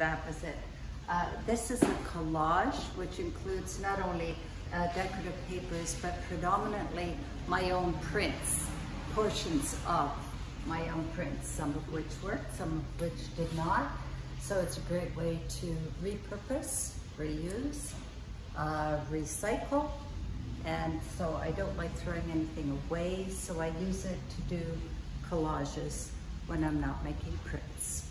that was it. Uh, this is a collage, which includes not only uh, decorative papers, but predominantly my own prints, portions of my own prints, some of which worked, some of which did not. So it's a great way to repurpose, reuse, uh, recycle, and so I don't like throwing anything away, so I use it to do collages when I'm not making prints.